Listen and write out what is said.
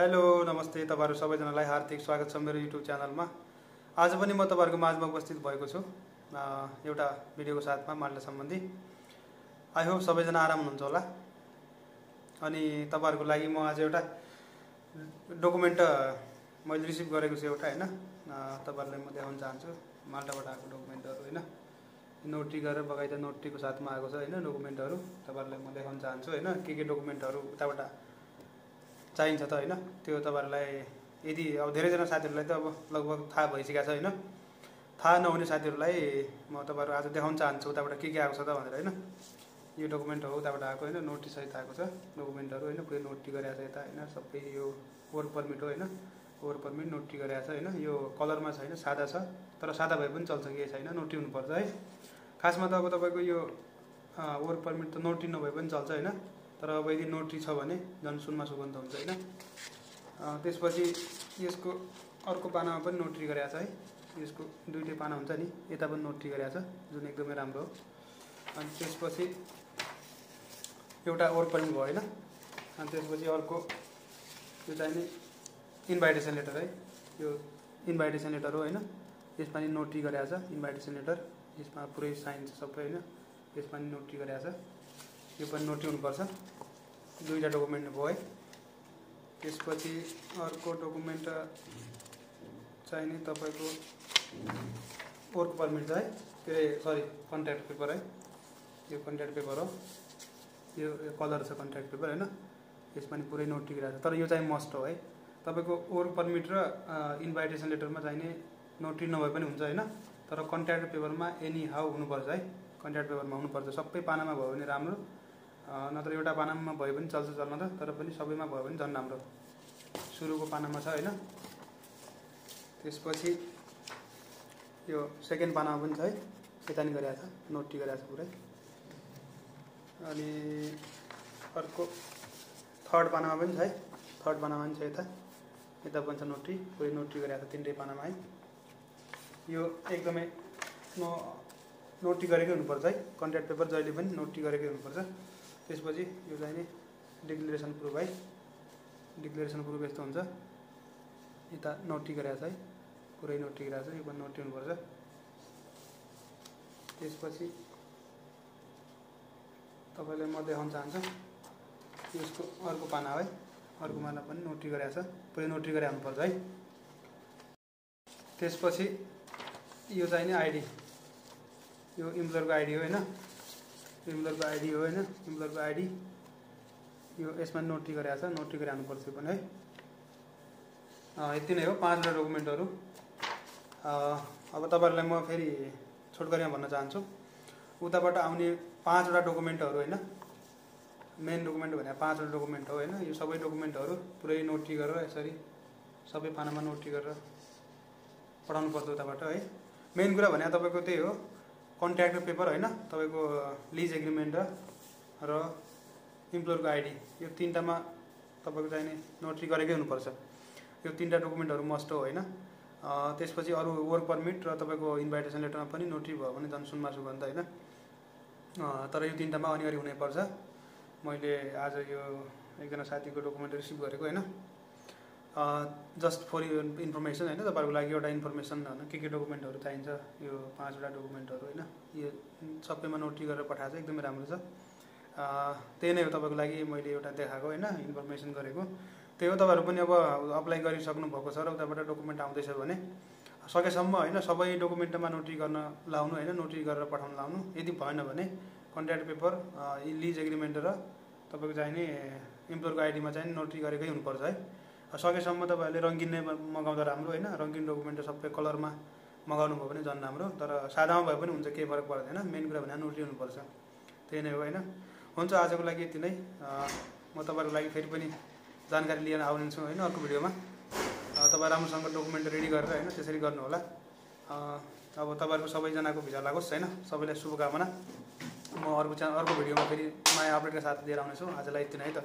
Hello नमस्ते तपाईँहरू सबैजनालाई हार्दिक स्वागत छ मेरो युट्युब च्यानलमा। आज पनि म तपाईँहरूको माझमा उपस्थित भएको छु एउटा भिडियोको साथमा माल्टा सम्बन्धी। आई होप सबैजना आराम हुनुहुन्छ होला। अनि तपाईँहरूको लागि म आज एउटा डकुमेन्ट मैले रिसिभ गरेको छु एउटा होइन? तपाईँहरूलाई म देखाउन चाहन्छु। माल्टाबाट आएको डकुमेन्टहरू होइन? नोटरी गरेर बगाइदा नोटरीको साथमा आएको छ होइन डकुमेन्टहरू तपाईँहरूलाई म देखाउन चाहन्छु होइन? के के डकुमेन्टहरू उताबाट चाहिन्छ त होइन? त्यो तपाईँहरूलाई यदि अब धेरैजना साथीहरूलाई त अब लगभग थाहा भइसकेको छ होइन? थाहा नहुने साथीहरूलाई म तपाईँहरू आज देखाउन चाहन्छु उताबाट के के आएको छ त भनेर होइन? यो डकुमेन्ट हो उताबाट आएको होइन नोटिस सहित आएको छ। डकुमेन्टहरू होइन पुरै नोटरी गरेको छ यता होइन सबै यो वर्क पर्मिट हो होइन? वर्क पर्मिट नोटरी गरेको छ होइन? यो कलरमा छैन सादा छ तर सादा भए पनि चल्छ केही छैन नोटरी हुनुपर्छ है। खासमा त अब तपाईँको यो वर्क पर्मिट त नोटरी नभए पनि चल्छ होइन? तर अब यदि नोटरी छ भने झन् सुनमा सुगन्ध हुन्छ होइन? त्यसपछि यसको अर्को पानामा पनि नोटरी गरेको छ है। यसको दुइटै पाना हुन्छ नि यता पनि नोटरी गरेको छ जुन एकदमै राम्रो हो। अनि त्यसपछि एउटा पर्मिट भयो होइन? अनि त्यसपछि अर्को यो नि इन्भाइटेसन लेटर है। यो इन्भाइटेसन लेटर हो होइन? यसमा नि नोटरी गरेको छ इन्भाइटेसन लेटर। यसमा पुरै साइन सबै होइन? यसमा नि नोटरी गरेको छ। यो पनि नोटरी हुनुपर्छ। दुईवटा डकुमेन्ट भयो है। त्यसपछि अर्को डकुमेन्ट चाहिँ नि तपाईँको वर्क पर्मिट छ है। के अरे सरी कन्ट्र्याक्ट पेपर है। यो कन्ट्र्याक्ट पेपर हो। यो कलर छ कन्ट्र्याक्ट पेपर होइन? यसमा नि पुरै नोटरी गरेको छ। तर यो चाहिँ मस्ट हो है। तपाईँको वर्क पर्मिट र इन्भाइटेसन लेटरमा चाहिने नोटरी नभए पनि हुन्छ होइन? तर कन्ट्र्याक्ट पेपरमा एनी हाउ हुनुपर्छ है। कन्ट्र्याक्ट पेपरमा हुनुपर्छ। सबै पानामा भयो भने राम्रो। नत्र एउटा पानामा भयो भने चल्छ चल्न त तर पनि सबैमा भयो भने झन् राम्रो। सुरुको पानामा छ होइन? त्यसपछि यो सेकेन्ड पानामा पनि छ है यता नि गरेको छ नोटी गरेको छ पुरै। अनि अर्को थर्ड पानामा पनि छ है थर्ड पानामा पनि छ यता। यता पनि छ नोटरी पुरै नोटरी गरेको छ तिनटै पानामा है। यो एकदमै नो नोटरी गरेकै हुनुपर्छ है कन्ट्र्याक्ट पेपर जहिले पनि नोटरी गरेकै हुनुपर्छ। त्यसपछि यो चाहिँ नि डिक्लेरेसन प्रुफ है। डिक्लेरेसन प्रुफ यस्तो हुन्छ। यता नोटरी गरेको छ है। पुरै नोटरी गरेको छ। यो पनि नोटरी हुनुपर्छ त्यसपछि तपाईँलाई म देखाउन चाहन्छु। यसको अर्को पाना है अर्को पाना पनि नोटरी गरेको छ। पुरै नोटरी गरे हुनुपर्छ है। त्यसपछि यो चाहिँ नि आइडी। यो इम्प्लोयरको आइडी हो होइन? इम्प्लोयरको आइडी हो होइन? इम्प्लोयरको आइडी यो यसमा नोटरी गरेको छ नोटरी गरे हाल्नुपर्छ यो पनि है? यति नै हो पाँचवटा डकुमेन्टहरू। अब तपाईँहरूलाई म फेरि छोटकरीमा भन्न चाहन्छु। उताबाट आउने पाँचवटा डकुमेन्टहरू होइन? मेन डकुमेन्ट भने पाँचवटा डकुमेन्ट हो होइन? यो सबै डकुमेन्टहरू पुरै नोटरी गरेर यसरी सबै पानामा नोटरी गरेर पठाउनु पर्छ उताबाट है? मेन कुरा भने तपाईँको त्यही हो। कन्ट्र्याक्ट पेपर होइन तपाईँको लिज एग्रिमेन्ट र इम्प्लोयरको आइडी यो तिनवटामा तपाईँको चाहिने नोटरी गरेकै हुनुपर्छ। यो तिनवटा डकुमेन्टहरू मस्ट हो होइन। त्यसपछि अरू वर्क पर्मिट र तपाईँको इन्भाइटेसन लेटरमा पनि नोटरी भयो भने झन् सुनमा सुगन्ध होइन। तर यो तिनवटामा अनिवार्य हुनैपर्छ। मैले आज यो एकजना साथीको डकुमेन्ट रिसिभ गरेको होइन। जस्ट फर इन्फर्मेसन होइन तपाईँहरूको लागि एउटा इन्फर्मेसन होइन के के डकुमेन्टहरू चाहिन्छ यो पाँचवटा डकुमेन्टहरू होइन यो सबैमा नोटरी गरेर पठाएको छ एकदमै राम्रो छ। त्यही नै हो तपाईँको लागि मैले एउटा देखाएको होइन इन्फर्मेसन गरेको। त्यही हो तपाईँहरू पनि अब अप्लाई गरिसक्नु भएको छ र उताबाट डकुमेन्ट आउँदैछ भने सकेसम्म होइन सबै डकुमेन्टमा नोटरी गर्न लाउनु होइन नोटरी गरेर पठाउनु लाउनु। यदि भएन भने कन्ट्र्याक्ट पेपर लिज एग्रिमेन्ट र तपाईँको चाहिने इम्प्लोयरको आइडीमा चाहिँ नोटरी गरेकै हुनुपर्छ है। सकेसम्म तपाईँहरूले रङ्गिन नै मगाउँदा राम्रो होइन। रङ्गिन डकुमेन्ट सबै कलरमा मगाउनु भयो भने झन् राम्रो। तर सादामा भए पनि हुन्छ केही फरक पर्दैन। मेन कुरा भने नोटरी हुनुपर्छ त्यही नै हो होइन। हुन्छ आजको लागि यति नै। म तपाईँहरूको लागि फेरि पनि जानकारी लिएर आउनेछु होइन अर्को भिडियोमा। तपाईँ राम्रोसँग डकुमेन्ट रेडी गरेर होइन त्यसरी गर्नु होला अब तपाईँहरूको सबैजनाको भिजा लागोस् होइन। सबैलाई शुभकामना। म अर्को च्या अर्को भिडियोमा फेरि नयाँ अपडेटका साथ लिएर आउनेछु। आजलाई यति नै त।